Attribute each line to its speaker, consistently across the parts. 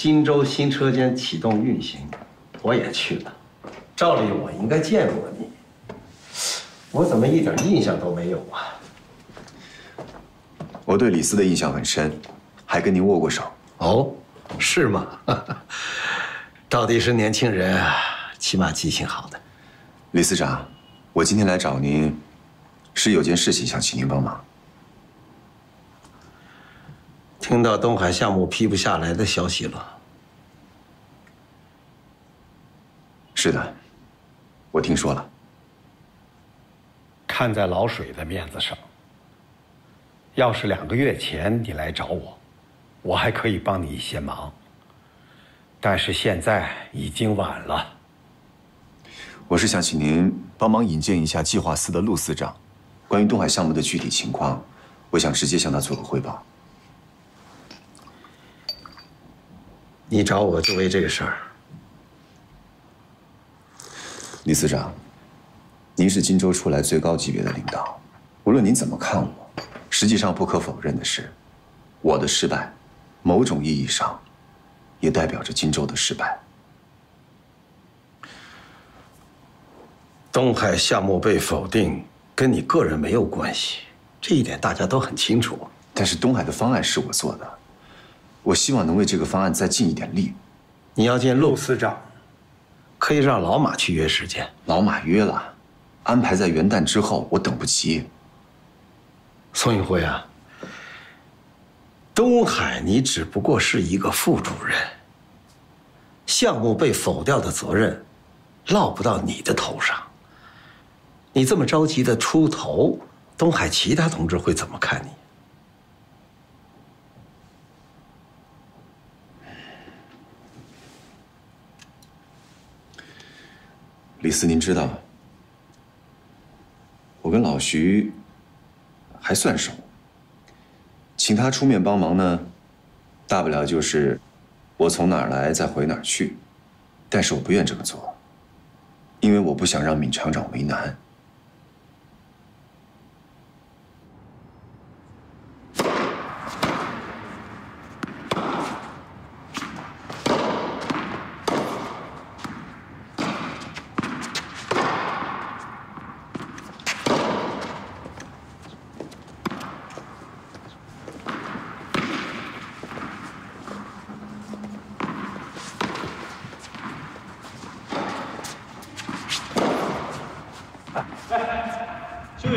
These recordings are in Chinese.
Speaker 1: 荆州新车间启动运行，我也去了。照理我应该见过你，我怎么一点印象都没有啊？
Speaker 2: 我对李斯的印象很深，还跟您握过手。
Speaker 1: 哦，是吗？到底是年轻人啊，起码记性好的。
Speaker 2: 李司长，我今天来找您，是有件事情想请您帮忙。
Speaker 1: 听到东海项目批不下来的消息了？
Speaker 2: 是的，我听说了。
Speaker 3: 看在老水的面子上，要是两个月前你来找我，我还可以帮你一些忙。但是现在已经晚了。
Speaker 2: 我是想请您帮忙引荐一下计划司的陆司长，关于东海项目的具体情况，我想直接向他做个汇报。
Speaker 1: 你找我就为这个事儿？
Speaker 2: 李司长，您是荆州出来最高级别的领导，无论您怎么看我，实际上不可否认的是，我的失败，某种意义上，也代表着荆州的失败。
Speaker 1: 东海项目被否定，跟你个人没有关系，这一点大家都很清楚。
Speaker 2: 但是东海的方案是我做的。我希望能为这个方案再尽一点力。
Speaker 1: 你要见陆司长，可以让老马去约时间。
Speaker 2: 老马约了，安排在元旦之后，我等不及。
Speaker 1: 宋运辉啊，东海你只不过是一个副主任，项目被否掉的责任，落不到你的头上。你这么着急的出头，东海其他同志会怎么看你？
Speaker 2: 李四，您知道，我跟老徐还算熟，请他出面帮忙呢，大不了就是我从哪儿来再回哪儿去，但是我不愿这么做，因为我不想让闵厂长为难。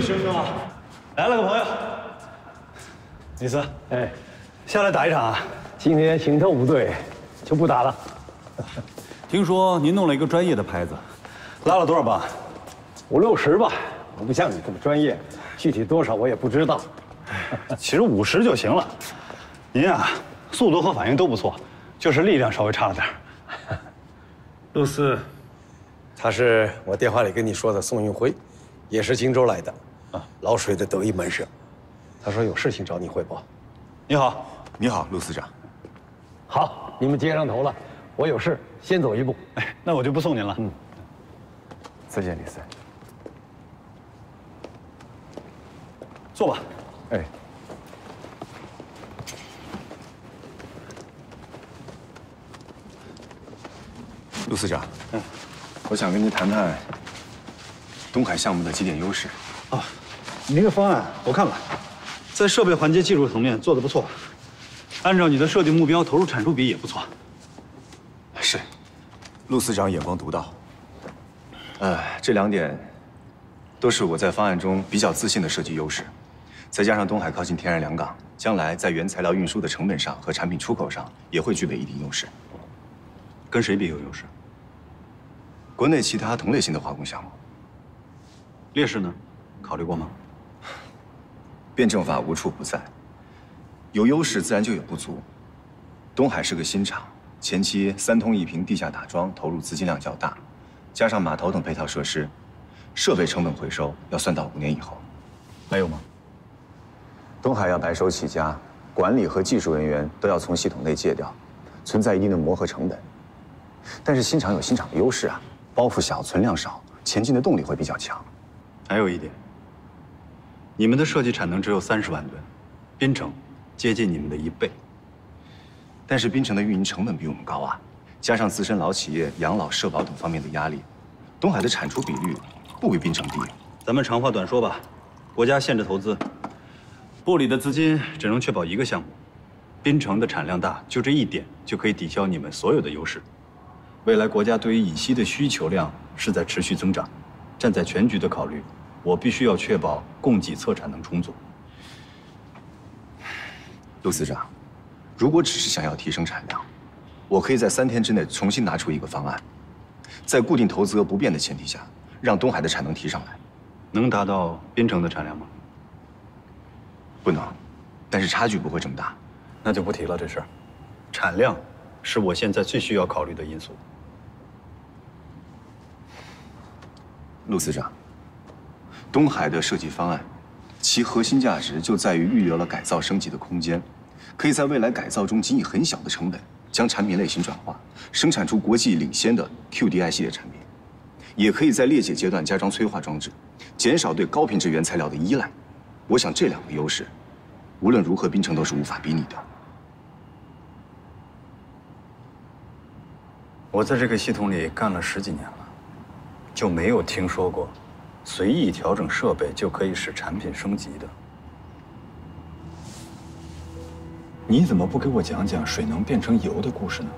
Speaker 4: 这位师兄啊，来了个朋友。李斯，哎，下来打一场啊？
Speaker 3: 今天行头不对，就不打了。
Speaker 4: 听说您弄了一个专业的拍子，拉了多少磅？
Speaker 3: 五六十吧。我不像你这么专业，具体多少我也不知道。
Speaker 4: 其实五十就行了。您啊，速度和反应都不错，就是力量稍微差了点。
Speaker 1: 陆四，他是我电话里跟你说的宋运辉，也是荆州来的，啊，老水的得意门生。他说有事情找你汇报。
Speaker 4: 你好，
Speaker 2: 你好，陆司长。
Speaker 3: 好，你们接上头了，我有事先走一步。
Speaker 4: 哎，那我就不送您了。嗯，
Speaker 2: 再见，李四。
Speaker 4: 坐吧。
Speaker 2: 哎。陆司长，嗯，我想跟您谈谈东海项目的几点优势。
Speaker 4: 啊，你那个方案我看了，在设备环节技术层面做的不错，按照你的设计目标，投入产出比也不错。
Speaker 2: 是，陆司长眼光独到。呃，这两点都是我在方案中比较自信的设计优势，再加上东海靠近天然良港，将来在原材料运输的成本上和产品出口上也会具备一定优势。
Speaker 4: 跟谁比有优势？
Speaker 2: 国内其他同类型的化工项目。
Speaker 4: 劣势呢？考虑过吗？
Speaker 2: 辩证法无处不在，有优势自然就有不足。东海是个新厂，前期三通一平地下打桩投入资金量较大，加上码头等配套设施，设备成本回收要算到五年以后。
Speaker 4: 还有吗？
Speaker 2: 东海要白手起家，管理和技术人员都要从系统内借调，存在一定的磨合成本。但是新厂有新厂的优势啊，包袱小，存量少，前进的动力会比较强。
Speaker 4: 还有一点，你们的设计产能只有三十万吨，滨城接近你们的一倍。
Speaker 2: 但是滨城的运营成本比我们高啊，加上自身老企业养老、社保等方面的压力，东海的产出比率不比滨城低。
Speaker 4: 咱们长话短说吧，国家限制投资，部里的资金只能确保一个项目。滨城的产量大，就这一点就可以抵消你们所有的优势。未来国家对于乙烯的需求量是在持续增长，站在全局的考虑，我必须要确保供给侧产能充足。
Speaker 2: 陆司长，如果只是想要提升产量，我可以在三天之内重新拿出一个方案，在固定投资额不变的前提下，让东海的产能提上来。
Speaker 4: 能达到滨城的产量吗？
Speaker 2: 不能，但是差距不会这么大。
Speaker 4: 那就不提了这事儿。产量是我现在最需要考虑的因素。
Speaker 2: 陆司长，东海的设计方案，其核心价值就在于预留了改造升级的空间，可以在未来改造中仅以很小的成本将产品类型转化，生产出国际领先的 QDI 系列产品，也可以在裂解阶段加装催化装置。减少对高品质原材料的依赖，我想这两个优势，无论如何滨城都是无法比拟的。
Speaker 4: 我在这个系统里干了十几年了，就没有听说过随意调整设备就可以使产品升级的。你怎么不给我讲讲水能变成油的故事呢？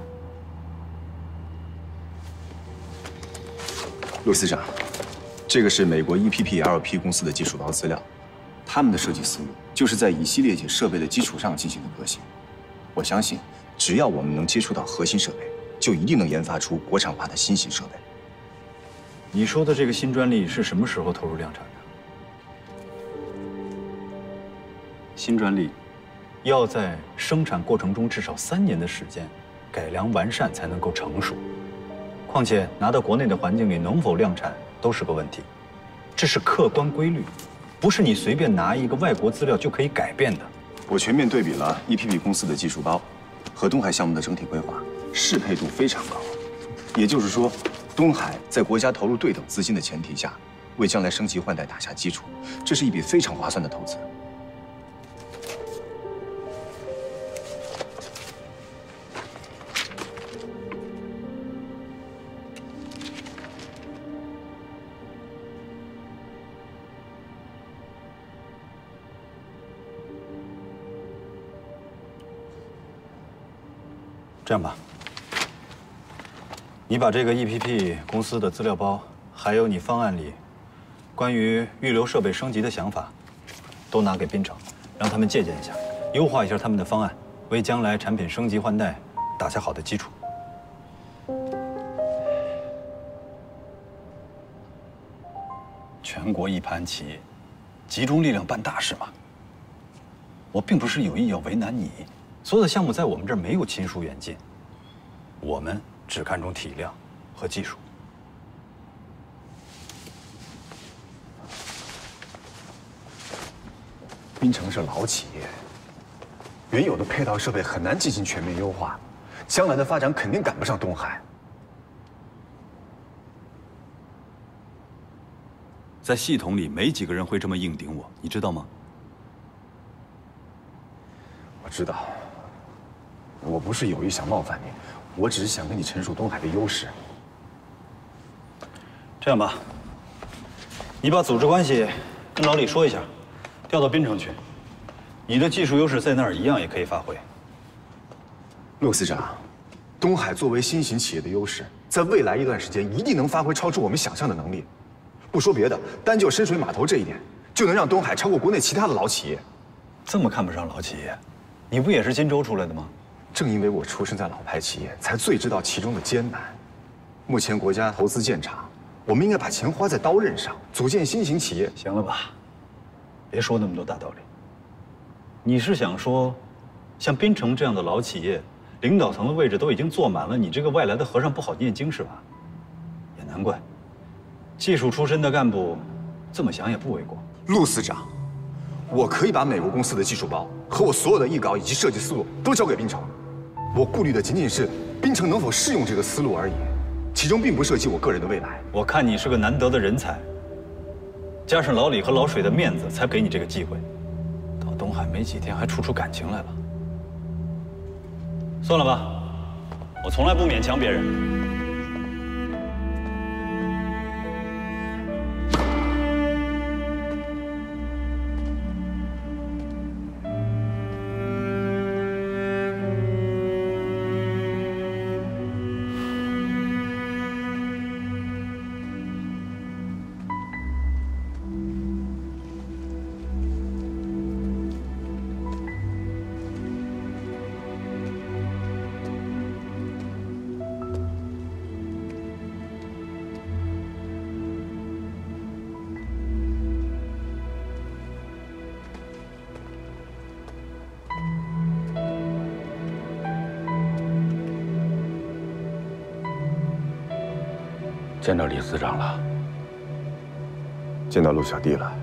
Speaker 2: 陆司长。这个是美国 EPP LP 公司的技术包资料，他们的设计思路就是在乙烯裂解设备的基础上进行的革新。我相信，只要我们能接触到核心设备，就一定能研发出国产化的新型设备。
Speaker 4: 你说的这个新专利是什么时候投入量产的？新专利要在生产过程中至少三年的时间改良完善才能够成熟，况且拿到国内的环境里能否量产？都是个问题，这是客观规律，不是你随便拿一个外国资料就可以改变的。
Speaker 2: 我全面对比了 EPP 公司的技术包和东海项目的整体规划，适配度非常高。也就是说，东海在国家投入对等资金的前提下，为将来升级换代打下基础，这是一笔非常划算的投资。
Speaker 4: 这样吧，你把这个 EPP 公司的资料包，还有你方案里关于预留设备升级的想法，都拿给滨城，让他们借鉴一下，优化一下他们的方案，为将来产品升级换代打下好的基础。全国一盘棋，集中力量办大事嘛。我并不是有意要为难你。所有的项目在我们这儿没有亲疏远近，我们只看重体量和技术。
Speaker 2: 滨城是老企业，原有的配套设备很难进行全面优化，将来的发展肯定赶不上东海。
Speaker 4: 在系统里没几个人会这么硬顶我，你知道吗？
Speaker 2: 我知道。我不是有意想冒犯你，我只是想跟你陈述东海的优势。
Speaker 4: 这样吧，你把组织关系跟老李说一下，调到滨城去，你的技术优势在那儿一样也可以发挥。
Speaker 2: 陆司长，东海作为新型企业的优势，在未来一段时间一定能发挥超出我们想象的能力。不说别的，单就深水码头这一点，就能让东海超过国内其他的老企业。
Speaker 4: 这么看不上老企业，你不也是金州出来的吗？
Speaker 2: 正因为我出生在老牌企业，才最知道其中的艰难。目前国家投资建厂，我们应该把钱花在刀刃上，组建新型企业。
Speaker 4: 行了吧，别说那么多大道理。你是想说，像滨城这样的老企业，领导层的位置都已经坐满了，你这个外来的和尚不好念经是吧？也难怪，技术出身的干部这么想也不为过。
Speaker 2: 陆司长，我可以把美国公司的技术包和我所有的艺稿以及设计思路都交给滨城。我顾虑的仅仅是冰城能否适用这个思路而已，其中并不涉及我个人的未来。
Speaker 4: 我看你是个难得的人才，加上老李和老水的面子，才给你这个机会。到东海没几天，还处出感情来了。算了吧，我从来不勉强别人。
Speaker 5: 见到李司长了，
Speaker 2: 见到陆小弟了。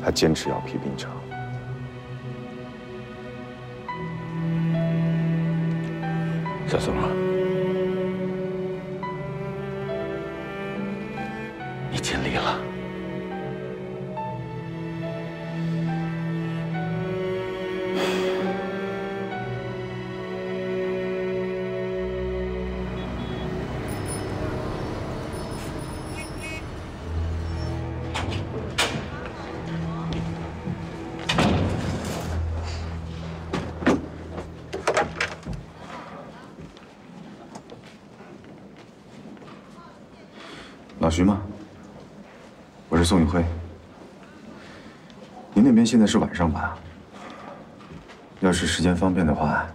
Speaker 2: 他坚持要批兵长，
Speaker 5: 小宋啊，
Speaker 2: 老徐吗？我是宋宇辉。您那边现在是晚上吧？要是时间方便的话，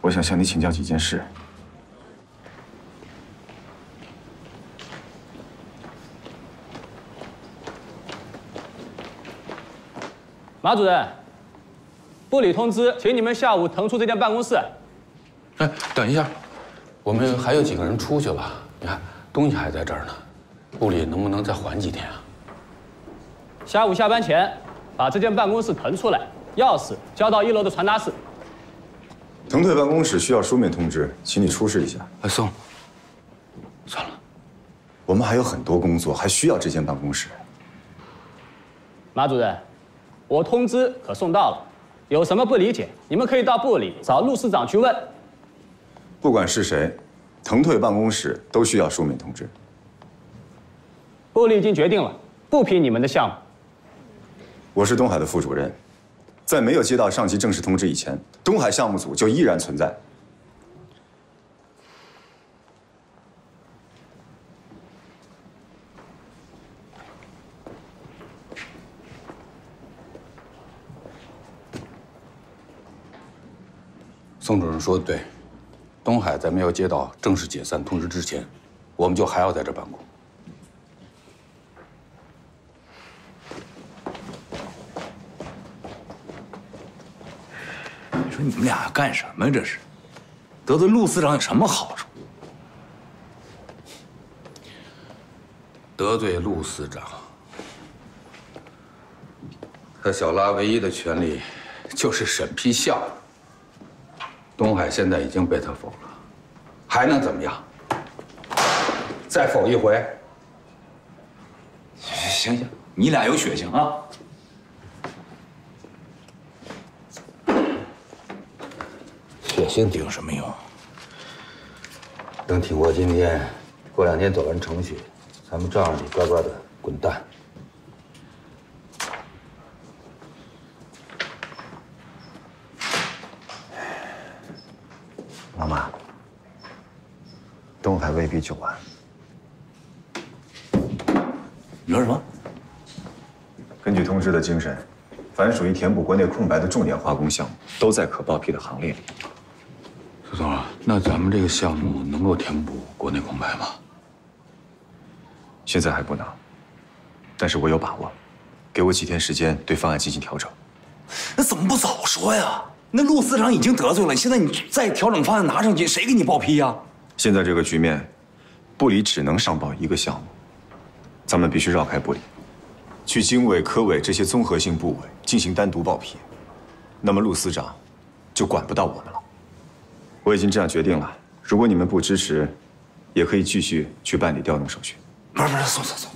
Speaker 2: 我想向你请教几件事。
Speaker 6: 马主任，部里通知，请你们下午腾出这间办公室。
Speaker 5: 哎，等一下，我们还有几个人出去了。你看，东西还在这儿呢，部里能不能再缓几天啊？
Speaker 6: 下午下班前，把这间办公室腾出来，钥匙交到一楼的传达室。
Speaker 2: 腾退办公室需要书面通知，请你出示一下。
Speaker 5: 哎，送。算了，
Speaker 2: 我们还有很多工作，还需要这间办公室。
Speaker 6: 马主任，我通知可送到了，有什么不理解，你们可以到部里找陆市长去问。
Speaker 2: 不管是谁，腾退办公室都需要书面通知。
Speaker 6: 部里已经决定了，不批你们的项目。
Speaker 2: 我是东海的副主任，在没有接到上级正式通知以前，东海项目组就依然存在。
Speaker 5: 宋主任说的对，东海在没有接到正式解散通知之前，我们就还要在这办公。
Speaker 7: 你们俩干什么？这是得罪陆司长有什么好处？
Speaker 5: 得罪陆司长，他小拉唯一的权利就是审批项目。东海现在已经被他否了，还能怎么样？再否一回？
Speaker 7: 行行，你俩有血性啊！
Speaker 5: 血性顶有什么用？等挺过今天，过两天走完程序，咱们照样得乖乖的滚蛋。
Speaker 2: 老马，东海未必救完。
Speaker 7: 你说什么？
Speaker 2: 根据通知的精神，凡属于填补国内空白的重点化工项目，都在可报批的行列里。
Speaker 5: 苏总啊，那咱们这个项目能够填补国内空白吗？
Speaker 2: 现在还不能，但是我有把握。给我几天时间，对方案进行调整。
Speaker 7: 那怎么不早说呀？那陆司长已经得罪了，现在你再调整方案拿上去，谁给你报批呀？
Speaker 2: 现在这个局面，部里只能上报一个项目，咱们必须绕开部里，去经委、科委这些综合性部委进行单独报批。那么陆司长就管不到我们了。我已经这样决定了，如果你们不支持，也可以继续去办理调动手续。
Speaker 7: 不是不是，宋宋宋，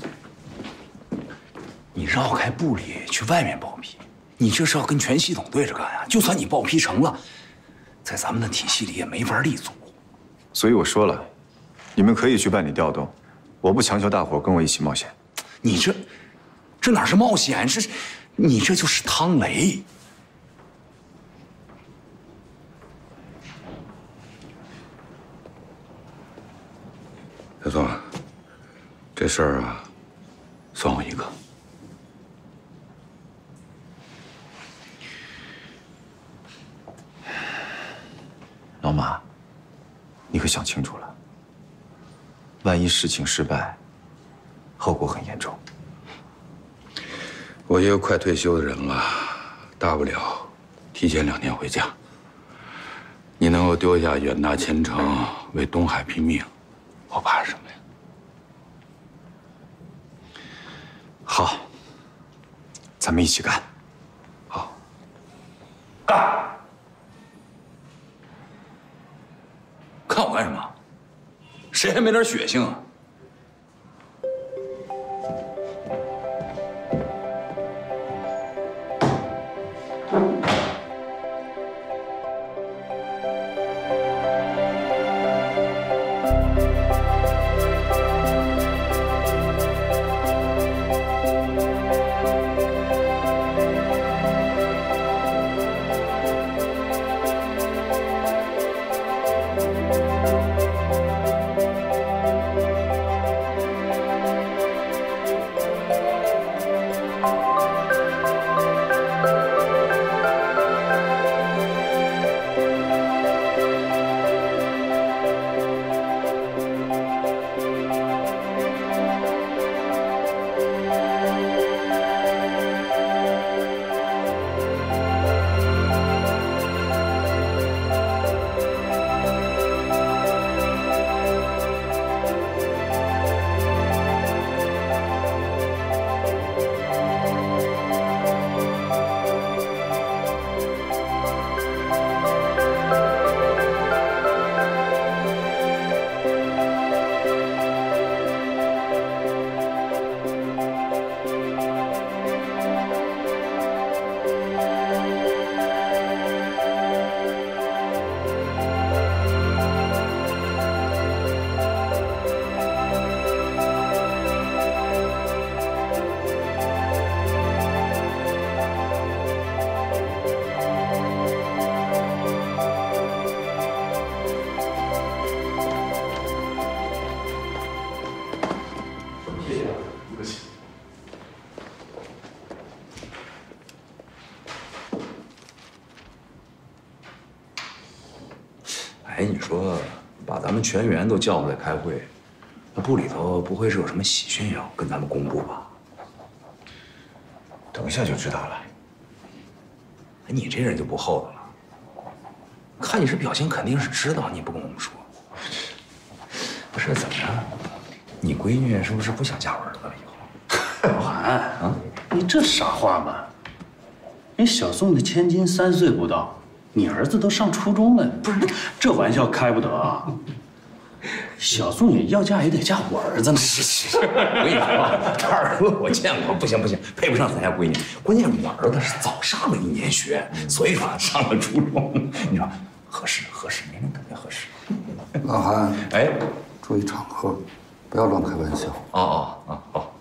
Speaker 7: 你绕开部里去外面报批，你这是要跟全系统对着干呀！就算你报批成了，在咱们的体系里也没法立足。
Speaker 2: 所以我说了，你们可以去办理调动，我不强求大伙跟我一起冒险。
Speaker 7: 你这，这哪是冒险？是，你这就是趟雷。小宋，这事儿啊，算我一个。
Speaker 2: 老马，你可想清楚了，万一事情失败，后果很严重。
Speaker 5: 我一个快退休的人了，大不了提前两年回家。你能够丢下远大前程为东海拼命，我怕什么呀？
Speaker 2: 好，咱们一起干。
Speaker 5: 好，
Speaker 7: 干！看我干什么？谁还没点血性啊？全员都叫过来开会，那部里头不会是有什么喜讯要跟咱们公布吧？
Speaker 2: 等一下就知道了。
Speaker 7: 哎，你这人就不厚道了，看你这表情，肯定是知道你不跟我们说。不是怎么着？你闺女是不是不想嫁我儿子了？以后？
Speaker 8: 老韩啊，你这傻话吗？人小宋的千金三岁不到，你儿子都上初中了，不是这玩笑开不得啊！小宋你要嫁也得嫁我儿子呢。
Speaker 7: 是是是，我跟你说，这儿子我见过，不行不行，配不上咱家闺女。关键我儿子是早上了一年学，所以说上了初中。你说合适合适，年龄特别合适。
Speaker 5: 老韩，
Speaker 7: 哎，
Speaker 5: 注意场合，不要乱开玩笑。
Speaker 7: 哦哦哦好。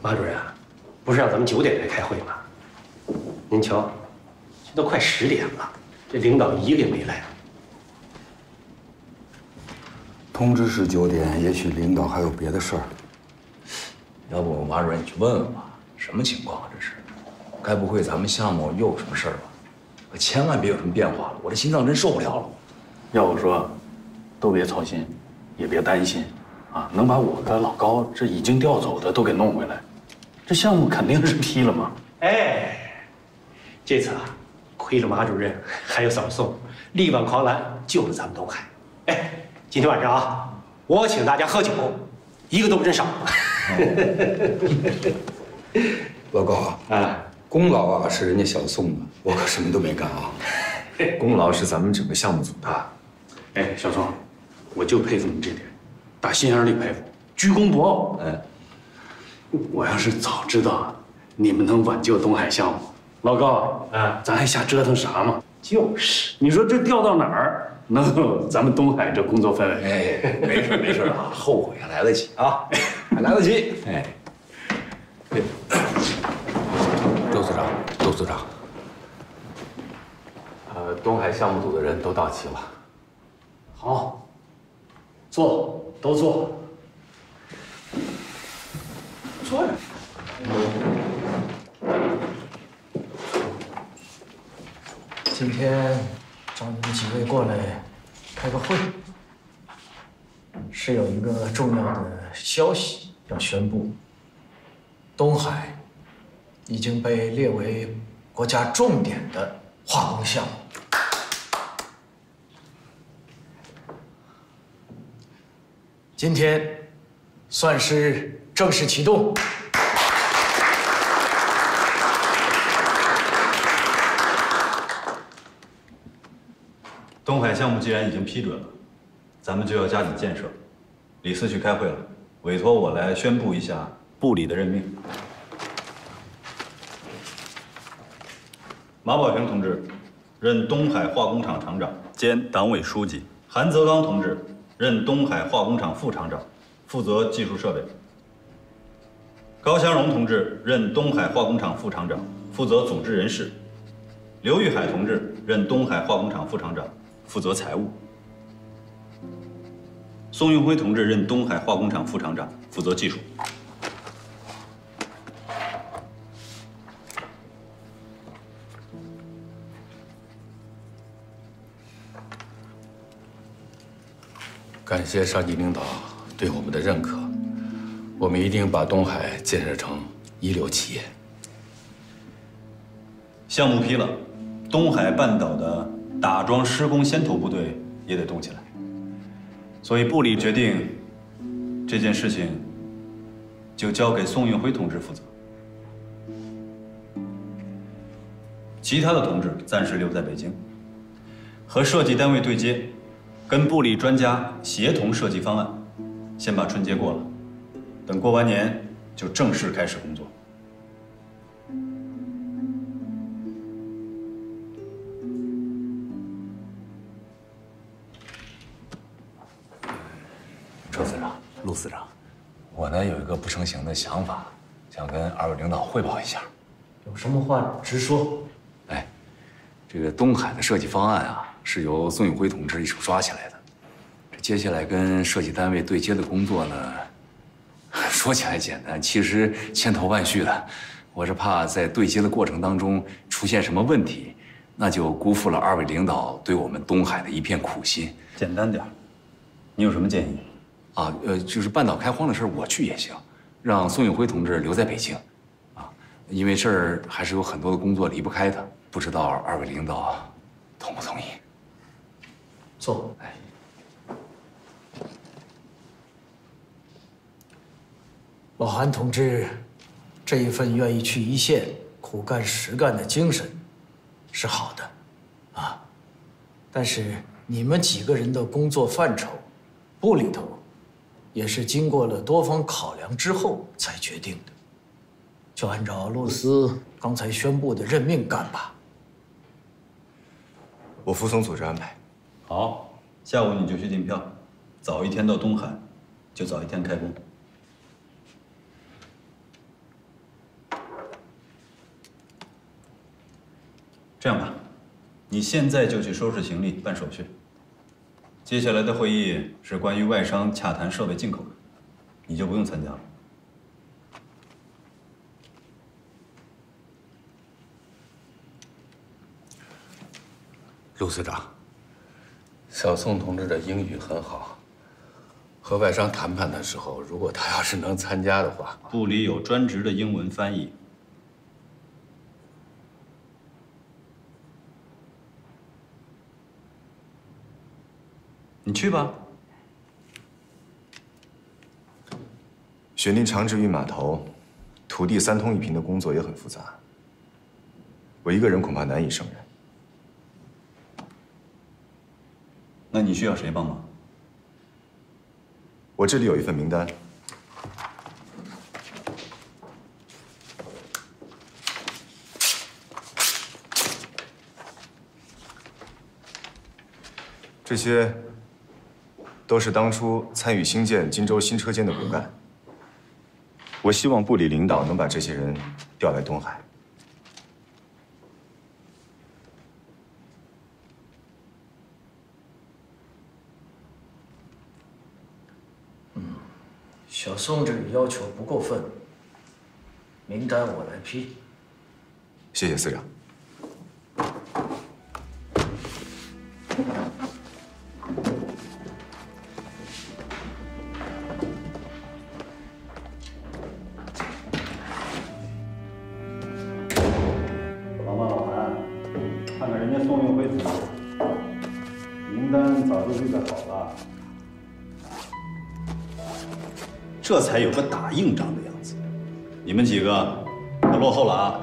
Speaker 8: 马主任，不是让咱们九点来开会吗？您瞧，这都快十点了，这领导一个也没来。
Speaker 5: 通知是九点，也许领导还有别的事儿。
Speaker 7: 要不马主任你去问问吧，什么情况啊？这是，该不会咱们项目又有什么事儿吧？可千万别有什么变化了，我这心脏真受不了了。
Speaker 8: 要我说，都别操心，也别担心，啊，能把我跟老高这已经调走的都给弄回来，这项目肯定是批了嘛。哎，这次啊，亏了马主任还有小宋，力挽狂澜救了咱们东海。哎，今天晚上啊，我请大家喝酒，一个都不准少。
Speaker 5: 老高
Speaker 8: 啊，
Speaker 5: 功劳啊是人家小宋的，我可什么都没干啊。
Speaker 2: 功劳是咱们整个项目组的。
Speaker 8: 哎，小宋，我就佩服你这点，打心眼里佩服，居功不傲。哎，我要是早知道你们能挽救东海项目。老高，啊，咱还瞎折腾啥嘛？就是，你说这掉到哪儿能咱们东海这工作氛围？
Speaker 7: 哎，没事没事啊，后悔还来得及啊，还来得及。哎，周组长，周组长，呃，东海项目组的人都到齐了。
Speaker 8: 好，坐，都坐。坐着。
Speaker 9: 今天找你们几位过来开个会，是有一个重要的消息要宣布。东海已经被列为国家重点的化工项目，今天算是正式启动。
Speaker 4: 项目既然已经批准了，咱们就要加紧建设。李四去开会了，委托我来宣布一下部里的任命。马宝平同志任东海化工厂厂长兼党委书记，韩泽刚同志任东海化工厂副厂长，负责技术设备。高祥荣同志任东海化工厂副厂长，负责组织人事。刘玉海同志任东海化工厂副厂长。负责财务，宋运辉同志任东海化工厂副厂长，负责技术。
Speaker 5: 感谢上级领导对我们的认可，我们一定把东海建设成一流企业。
Speaker 4: 项目批了，东海半岛的。打桩施工先头部队也得动起来，所以部里决定这件事情就交给宋运辉同志负责，其他的同志暂时留在北京，和设计单位对接，跟部里专家协同设计方案，先把春节过了，等过完年就正式开始工作。
Speaker 7: 陆司长，我呢有一个不成形的想法，想跟二位领导汇报一下。
Speaker 9: 有什么话直说。
Speaker 7: 哎，这个东海的设计方案啊，是由宋永辉同志一手抓起来的。这接下来跟设计单位对接的工作呢，说起来简单，其实千头万绪的。我是怕在对接的过程当中出现什么问题，那就辜负了二位领导对我们东海的一片苦心。
Speaker 4: 简单点，你有什么建议？
Speaker 7: 啊，呃，就是半岛开荒的事我去也行，让宋永辉同志留在北京，啊，因为这儿还是有很多的工作离不开他，不知道二位领导同不同意？
Speaker 9: 坐。哎，老韩同志，这一份愿意去一线苦干实干的精神，是好的，啊，但是你们几个人的工作范畴，部里头。也是经过了多方考量之后才决定的，就按照陆司刚才宣布的任命干吧。
Speaker 2: 我服从组织安排。
Speaker 4: 好，下午你就去订票，早一天到东海，就早一天开工。这样吧，你现在就去收拾行李，办手续。接下来的会议是关于外商洽谈设备进口的，你就不用参加了。
Speaker 5: 陆司长，小宋同志的英语很好，和外商谈判的时候，如果他要是能参加的话，
Speaker 4: 部里有专职的英文翻译。你去吧。
Speaker 2: 选定长治峪码头，土地三通一平的工作也很复杂，我一个人恐怕难以胜任。
Speaker 4: 那你需要谁帮忙？
Speaker 2: 我这里有一份名单。这些都是当初参与兴建荆州新车间的骨干。我希望部里领导能把这些人调来东海。
Speaker 9: 小宋这个要求不过分，名单我来批。
Speaker 2: 谢谢司长。
Speaker 4: 这才有个打硬仗的样子。你们几个可落后了啊！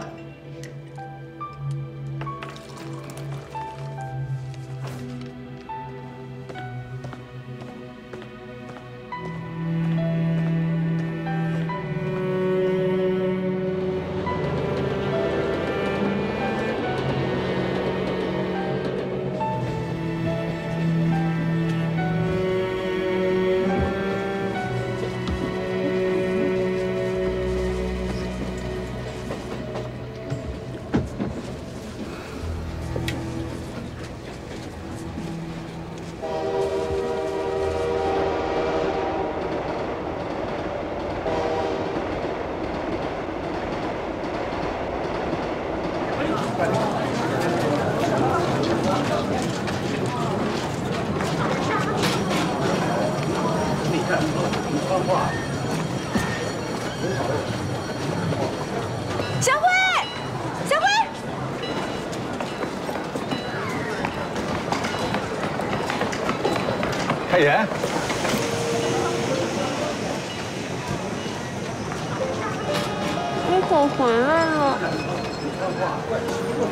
Speaker 10: 你可回来了？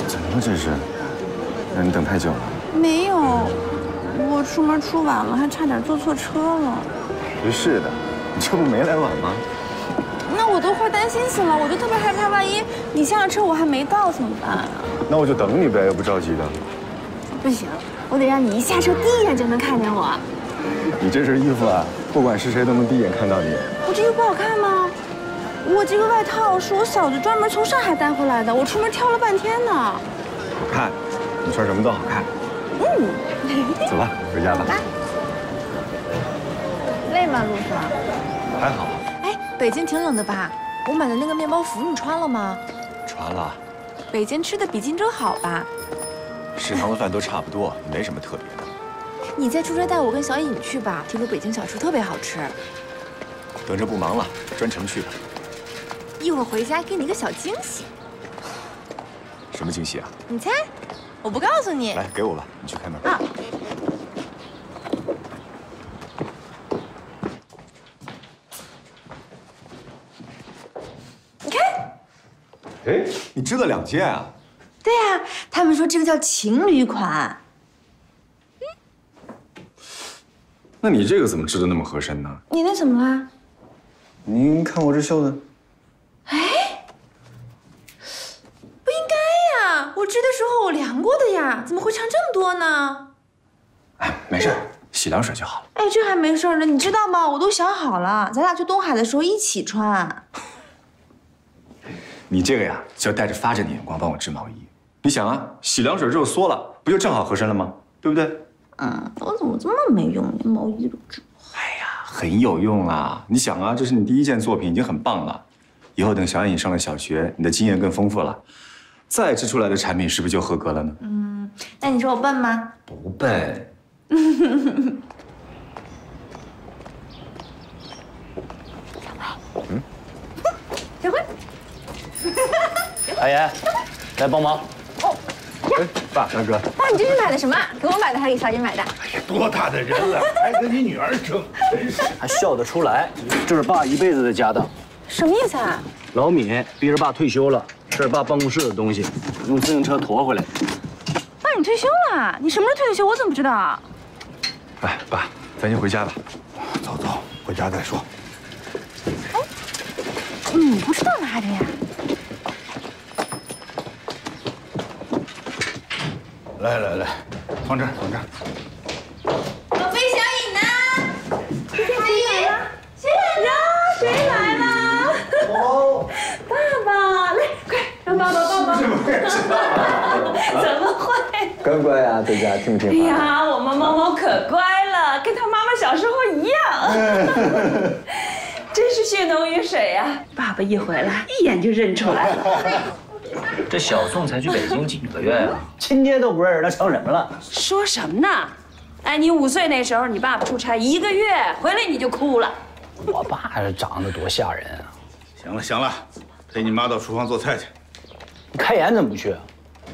Speaker 2: 怎么了这是？让你等太久了。
Speaker 10: 没有，我出门出晚了，还差点坐错车了。
Speaker 2: 不是的，你这不没来晚吗？
Speaker 10: 那我都快担心死了，我就特别害怕，万一你下了车我还没到怎么办啊？
Speaker 2: 那我就等你呗，又不着急的。
Speaker 10: 不行，我得让你一下车第一眼就能看见我。
Speaker 2: 你这身衣服啊，不管是谁都能第一眼看到你。
Speaker 10: 我这个不好看吗？我这个外套是我嫂子专门从上海带回来的，我出门挑了半天呢。
Speaker 2: 好看，你穿什么都好看。
Speaker 10: 嗯，
Speaker 2: 走吧，回家吧。
Speaker 10: 累吗，路上？
Speaker 2: 还好，
Speaker 10: 哎，北京挺冷的吧？我买的那个面包服你穿了吗？
Speaker 2: 穿了。
Speaker 10: 北京吃的比荆州好吧？
Speaker 2: 食堂的饭都差不多，没什么特别的。
Speaker 10: 你再出差带我跟小颖去吧，听说北京小吃特别好吃。
Speaker 2: 等着不忙了，专程去吧。
Speaker 10: 一会儿回家给你个小惊喜，
Speaker 2: 什么惊喜啊？
Speaker 10: 你猜？我不告诉你。
Speaker 2: 来，给我吧，你去开门。
Speaker 10: 啊。你看，
Speaker 2: 哎，你织了两件啊？
Speaker 10: 对呀、他们说这个叫情侣款。
Speaker 2: 那你这个怎么织的那么合身呢？
Speaker 10: 你那怎么了？
Speaker 2: 您看我这绣的，
Speaker 10: 哎，不应织的时候我量过的呀，怎么会差这么多呢？
Speaker 2: 哎没事，洗凉水就好了。
Speaker 10: 哎，这还没事儿呢，你知道吗？我都想好了，咱俩去东海的时候一起穿。
Speaker 2: 你这个呀，就要带着发展的眼光帮我织毛衣。你想啊，洗凉水之后缩了，不就正好合身了吗？对不对？
Speaker 10: 嗯，我怎么这么没用，连毛衣都织不好？哎呀？
Speaker 2: 很有用啊！你想啊，这是你第一件作品，已经很棒了。以后等小颖上了小学，你的经验更丰富了，再制出来的产品是不是就合格了呢？
Speaker 10: 嗯，那你说我笨吗？
Speaker 1: 不笨。
Speaker 10: 小辉，
Speaker 6: 阿言，来帮忙。
Speaker 2: 哦哎，爸，大哥，
Speaker 10: 爸，你这是买的什么？给我买的还是给小姐买的？
Speaker 11: 哎呀多大的人了，还跟你女儿争，真是。
Speaker 8: 还笑得出来？这是爸一辈子的家当。
Speaker 10: 什么意思啊？
Speaker 8: 老闵逼着爸退休了，这是爸办公室的东西，用自行车驮回来。
Speaker 10: 爸，你退休了？你什么时候退的休？我怎么不知道？
Speaker 2: 哎，爸，咱先回家吧。
Speaker 11: 走走，回家再说。
Speaker 10: 哎你不知道拿着呀？
Speaker 11: 来来来，放这儿，放这儿。
Speaker 12: 乖不乖呀？在家听不听
Speaker 10: 话？哎呀，我们猫猫可乖了，跟它妈妈小时候一样。真是血浓于水呀！爸爸一回来，一眼就认出来了。
Speaker 13: 这小宋才去北京几个月呀？亲爹都不认识，他成什么了？
Speaker 10: 说什么呢？哎，你五岁那时候，你爸爸出差一个月回来，你就哭了。
Speaker 13: 我爸这长得多吓人啊！
Speaker 14: 行了行了，陪你妈到厨房做菜去。
Speaker 13: 你开眼怎么不去？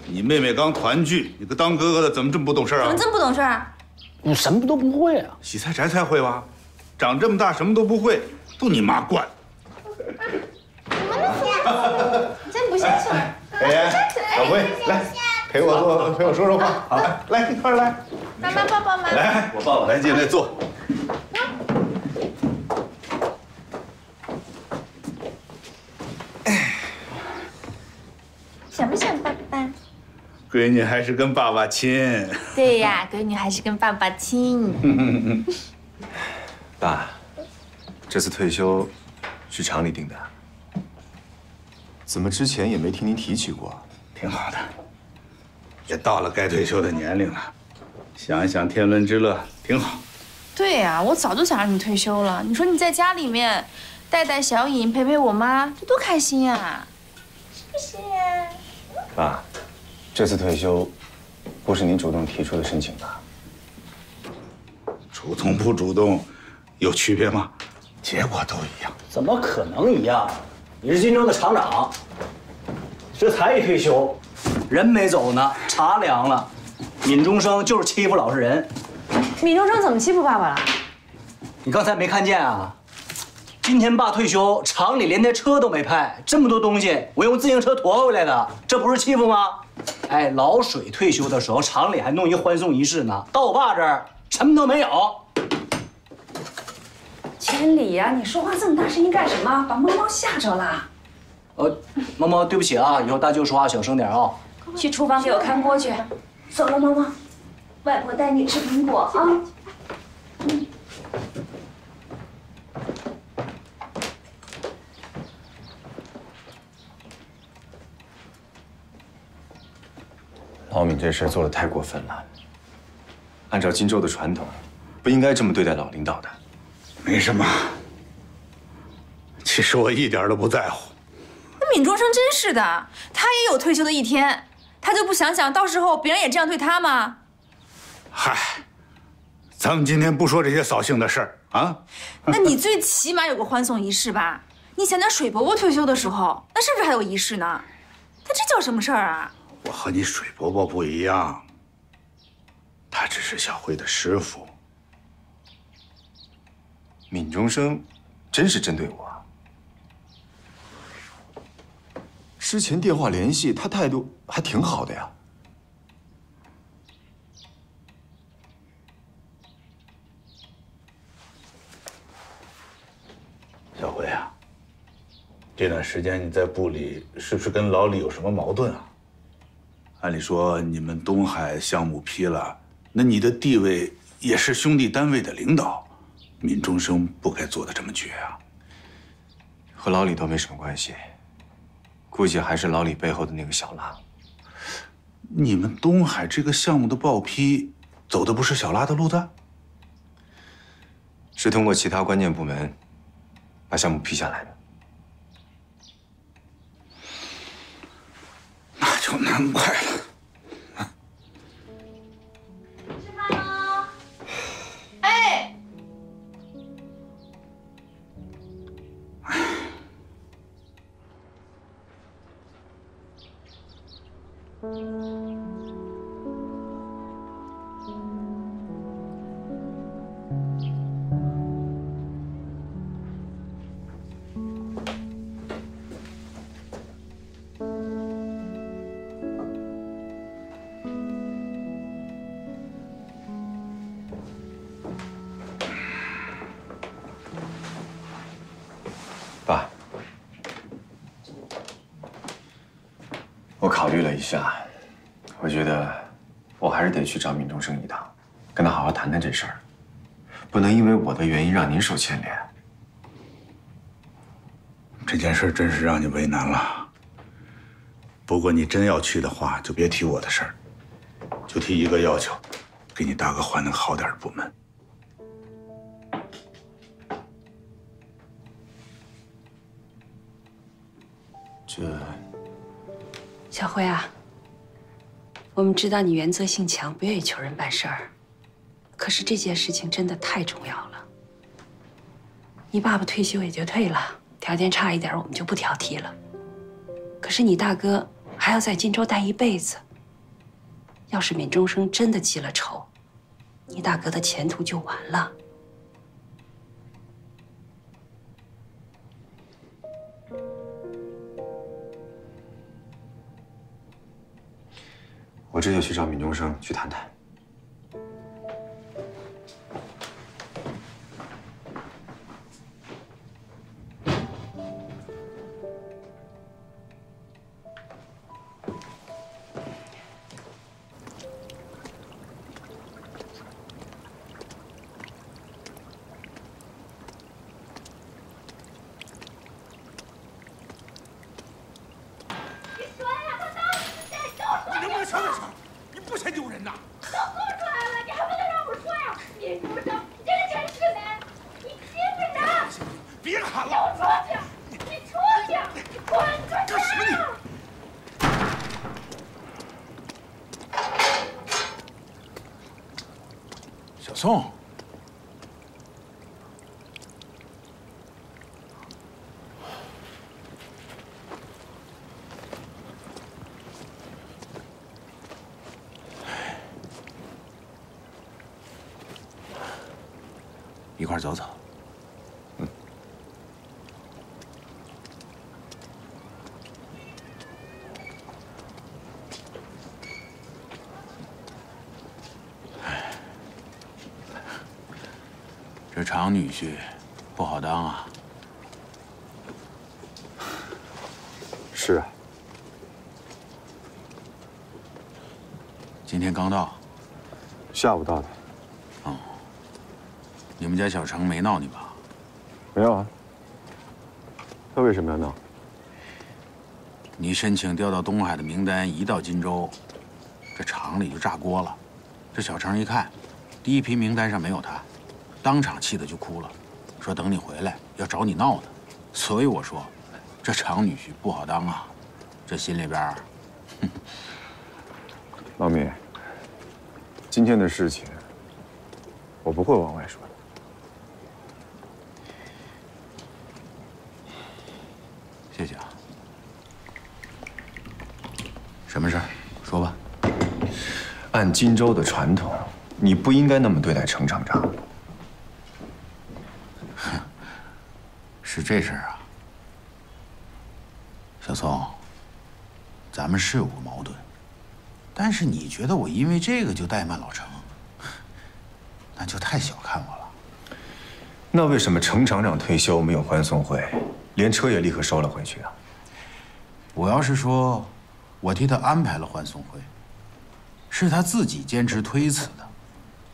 Speaker 14: 你妹妹刚团聚，你个当哥哥的怎么这么不懂事啊？
Speaker 10: 怎么这么不懂事啊？
Speaker 13: 我什么都不会啊！
Speaker 14: 洗菜摘菜会吧？长这么大什么都不会。都你妈惯。
Speaker 10: 你 真不下去了。
Speaker 14: 哎呀，小辉，来陪我坐，陪我说说话。好，来一块来。
Speaker 10: 妈妈抱抱妈妈。
Speaker 14: 来，我抱抱。来进来坐。
Speaker 10: 想不想爸爸？
Speaker 14: 闺女还是跟爸爸亲。
Speaker 10: 对呀，闺女还是跟爸爸亲。
Speaker 2: 爸。这次退休是厂里定的，怎么之前也没听您提起过？
Speaker 14: 挺好的，也到了该退休的年龄了，想一想天伦之乐挺好。
Speaker 10: 对呀，我早就想让你退休了。你说你在家里面带带小颖，陪陪我妈，这多开心呀，是不是？
Speaker 2: 爸，这次退休不是您主动提出的申请吧？
Speaker 14: 主动不主动有区别吗？结果都一样，
Speaker 13: 怎么可能一样？你是金州的厂长，这才一退休，人没走呢，茶凉了。闵中生就是欺负老实人。
Speaker 10: 闵中生怎么欺负爸爸了？
Speaker 13: 你刚才没看见啊？今天爸退休，厂里连台车都没派，这么多东西我用自行车驮回来的，这不是欺负吗？哎，老水退休的时候，厂里还弄一欢送仪式呢，到我爸这儿什么都没有。
Speaker 10: 千里呀！你说话这么大声音干什么？把猫猫吓着了。
Speaker 13: 呃，猫猫，对不起啊，以后大舅说话小声点啊。
Speaker 10: 去厨房给我看锅去。走了，猫猫，外婆带你吃苹果啊。
Speaker 2: 这事做的太过分了。按照荆州的传统，不应该这么对待老领导的。
Speaker 14: 没什么，其实我一点都不在乎。
Speaker 10: 那闵中生真是的，他也有退休的一天，他就不想想到时候别人也这样对他吗？
Speaker 14: 嗨，咱们今天不说这些扫兴的事儿啊。
Speaker 10: 那你最起码有个欢送仪式吧？你想想水伯伯退休的时候，那是不是还有仪式呢？他这叫什么事儿啊？
Speaker 14: 我和你水伯伯不一样，他只是小辉的师傅。
Speaker 2: 闵中生，真是针对我。之前电话联系，他态度还挺好的呀。
Speaker 14: 小辉啊，这段时间你在部里是不是跟老李有什么矛盾啊？按理说你们东海项目批了，那你的地位也是兄弟单位的领导。闵中生不该做的这么绝啊！
Speaker 2: 和老李倒没什么关系，估计还是老李背后的那个小拉。
Speaker 14: 你们东海这个项目的报批，走的不是小拉的路子？
Speaker 2: 是通过其他关键部门把项目批下来的。
Speaker 14: 那就难怪了。
Speaker 2: Música 我考虑了一下，我觉得我还是得去找闵中生一趟，跟他好好谈谈这事儿，不能因为我的原因让您受牵连。
Speaker 14: 这件事真是让你为难了。不过你真要去的话，就别提我的事儿，
Speaker 11: 就提一个要求，给你大哥换个好点的部门。
Speaker 15: 小辉啊，我们知道你原则性强，不愿意求人办事儿，可是这件事情真的太重要了。你爸爸退休也就退了，条件差一点我们就不挑剔了。可是你大哥还要在荆州待一辈子，要是闵中生真的记了仇，你大哥的前途就完了。
Speaker 2: 我这就去找闵中生去谈谈。
Speaker 16: 小
Speaker 11: 宋，一块走走。女婿不好当啊。
Speaker 2: 是啊，
Speaker 11: 今天刚到，
Speaker 2: 下午到的。
Speaker 11: 哦，你们家小程没闹你吧？
Speaker 2: 没有啊。他为什么要闹？
Speaker 11: 你申请调到东海的名单一到荆州，这厂里就炸锅了。这小程一看，第一批名单上没有他，当场气得就哭了，说等你回来要找你闹的。所以我说，这长女婿不好当啊，这心里边儿，
Speaker 2: 老米，今天的事情我不会往外说的。
Speaker 11: 谢谢啊。什么事儿？说吧。
Speaker 2: 按荆州的传统，你不应该那么对待程厂长。
Speaker 11: 是这事儿啊，小宋，咱们是有过矛盾，但是你觉得我因为这个就怠慢老程，那就太小看我了。
Speaker 2: 那为什么程厂长退休没有欢送会，连车也立刻收了回去啊？
Speaker 11: 我要是说，我替他安排了欢送会，是他自己坚持推辞的，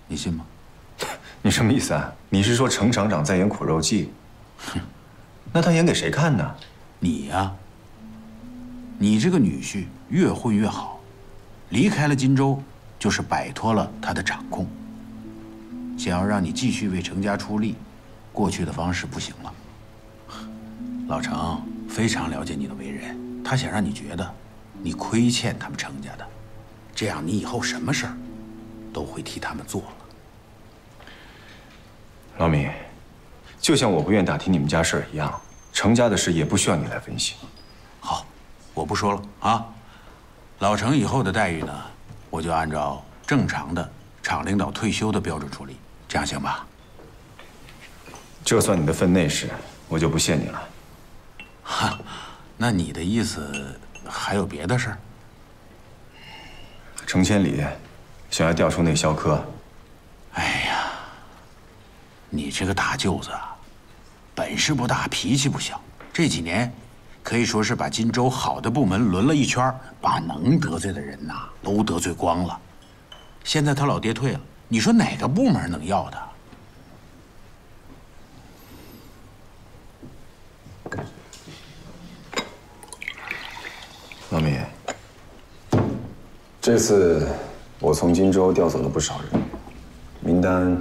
Speaker 11: 你信吗？
Speaker 2: 你什么意思啊？你是说程厂长在演苦肉计？哼，那他演给谁看呢？
Speaker 11: 你呀、你这个女婿越混越好，离开了荆州，就是摆脱了他的掌控。想要让你继续为程家出力，过去的方式不行了。老程非常了解你的为人，他想让你觉得你亏欠他们程家的，这样你以后什么事儿都会替他们做了。
Speaker 2: 老米，就像我不愿打听你们家事儿一样，程家的事也不需要你来分析。
Speaker 11: 好，我不说了啊。老程以后的待遇呢，我就按照正常的厂领导退休的标准处理，这样行吧？
Speaker 2: 这算你的分内事，我就不谢你了。
Speaker 11: 哈，那你的意思还有别的事儿？
Speaker 2: 程千里想要调出那萧科，
Speaker 11: 哎呀，你这个大舅子啊，本事不大，脾气不小，这几年可以说是把荆州好的部门轮了一圈，把能得罪的人呐都得罪光了。现在他老爹退了，你说哪个部门能要他？
Speaker 2: 老米，这次我从荆州调走了不少人，名单，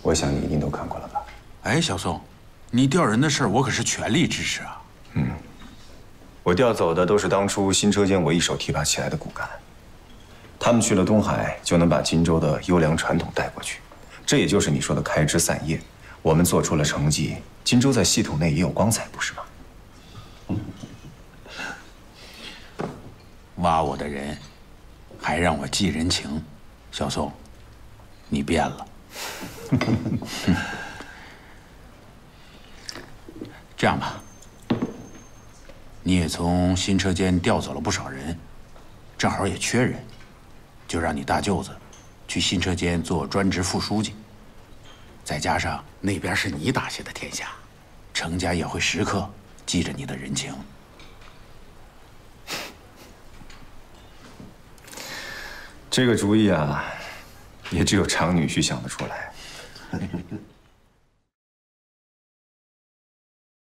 Speaker 2: 我想你一定都看过了吧？
Speaker 11: 哎，小宋，你调人的事儿，我可是全力支持啊。
Speaker 2: 嗯，我调走的都是当初新车间我一手提拔起来的骨干，他们去了东海，就能把荆州的优良传统带过去，这也就是你说的开枝散叶。我们做出了成绩，荆州在系统内也有光彩，不是吗？
Speaker 11: 挖我的人，还让我记人情，小宋，你变了。这样吧，你也从新车间调走了不少人，正好也缺人，就让你大舅子去新车间做专职副书记。再加上那边是你打下的天下，程家也会时刻记着你的人情。
Speaker 2: 这个主意啊，也只有常女婿想得出来。